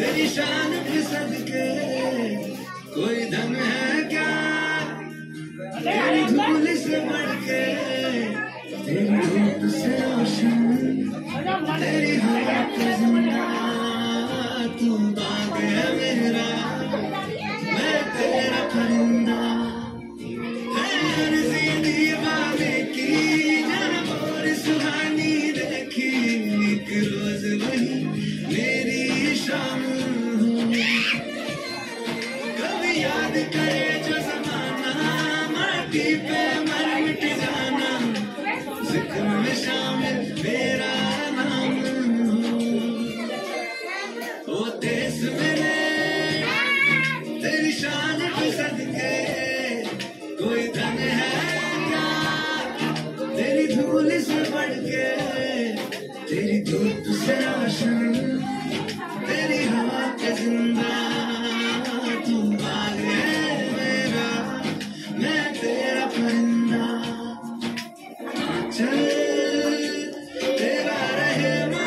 तेरी शान के सदके, कोई धन है क्या? तेरी धूल से बढ़ के तेरी धूप से रोशन, तेरी हवा के de carechas, hermana Martí Pérez. तेरा रहमा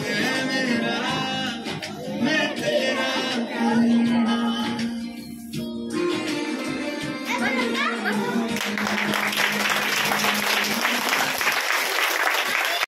Amen.